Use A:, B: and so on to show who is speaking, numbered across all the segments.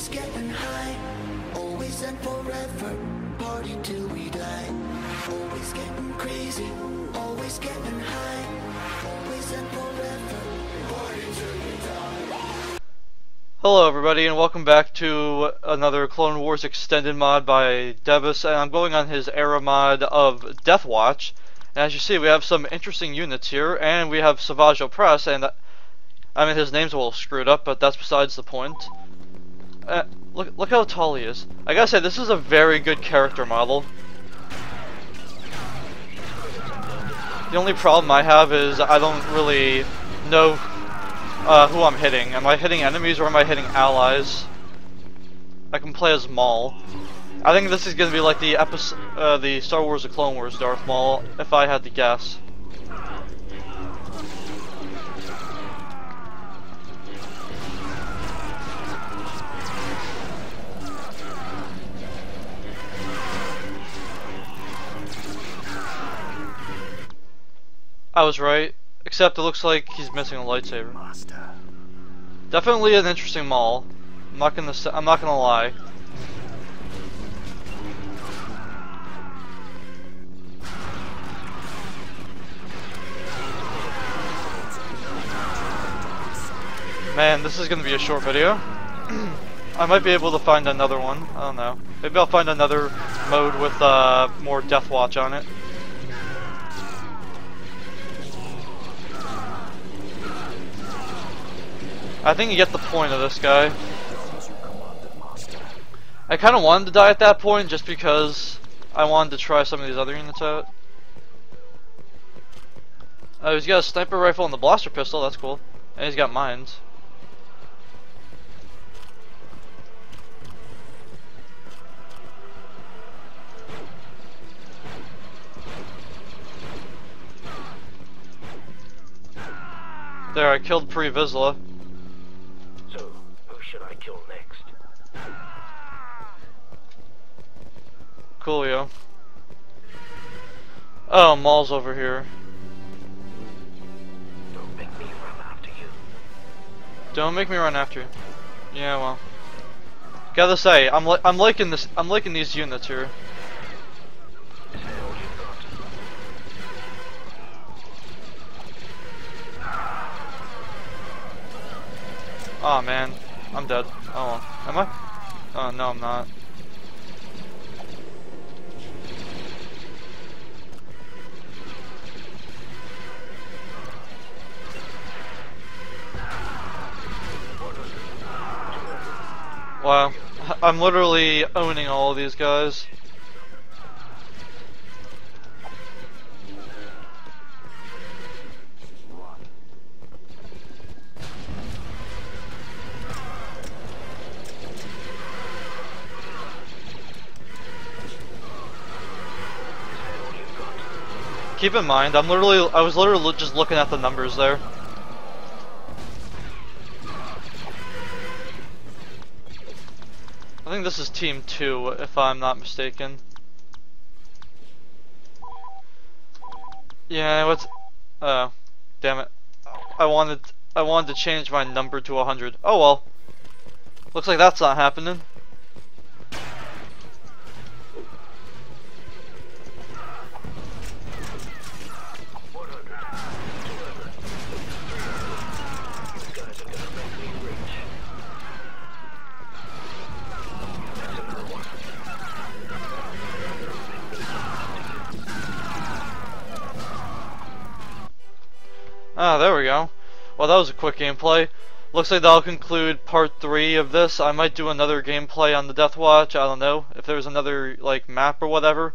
A: Always getting high, always and forever. Party till we die. Always getting crazy, always getting high, always and forever. Party till we die.
B: Hello everybody and welcome back to another Clone Wars Extended mod by Deviss and I'm going on his era mod of Deathwatch. And as you see we have some interesting units here and we have Savage Oppress and uh, I mean his name's a little screwed up but that's besides the point. Uh, look, look how tall he is. I gotta say this is a very good character model. The only problem I have is I don't really know uh, who I'm hitting. Am I hitting enemies or am I hitting allies? I can play as Maul. I think this is gonna be like the episode, uh, the Star Wars: The Clone Wars Darth Maul, if I had to guess. I was right, except it looks like he's missing a lightsaber.
C: Master.
B: Definitely an interesting Maul. I'm not gonna. I'm not gonna lie. Man, this is gonna be a short video. I might be able to find another one. I don't know. Maybe I'll find another mode with uh, more Death Watch on it. I think you get the point of this guy. I kind of wanted to die at that point just because I wanted to try some of these other units out. Oh, he's got a sniper rifle and the blaster pistol, that's cool. And he's got mines. There, I killed Pre Vizsla.
C: So, who should I kill next?
B: Coolio. Oh, Maul's over here.
C: Don't make me run after you.
B: Don't make me run after you. Yeah, well. Gotta say, I'm li I'm liking this. I'm liking these units here.
C: that all you've got?
B: Oh man, I'm dead. Oh, am I? Oh no, I'm not. Wow, I'm literally owning all of these guys. Keep in mind, I'm literally, I was literally just looking at the numbers there. I think this is team two, if I'm not mistaken. Yeah, what's, oh, damn it. I wanted, I wanted to change my number to 100. Oh well. Looks like that's not happening. Ah, there we go. Well, that was a quick gameplay. Looks like that'll conclude part 3 of this. I might do another gameplay on the Death Watch. I don't know. If there's another, like, map or whatever.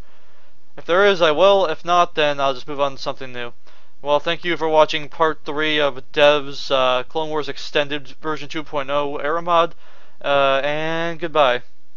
B: If there is, I will. If not, then I'll just move on to something new. Well, thank you for watching part 3 of Dev's uh, Clone Wars Extended version 2.0 era mod. Uh, and goodbye.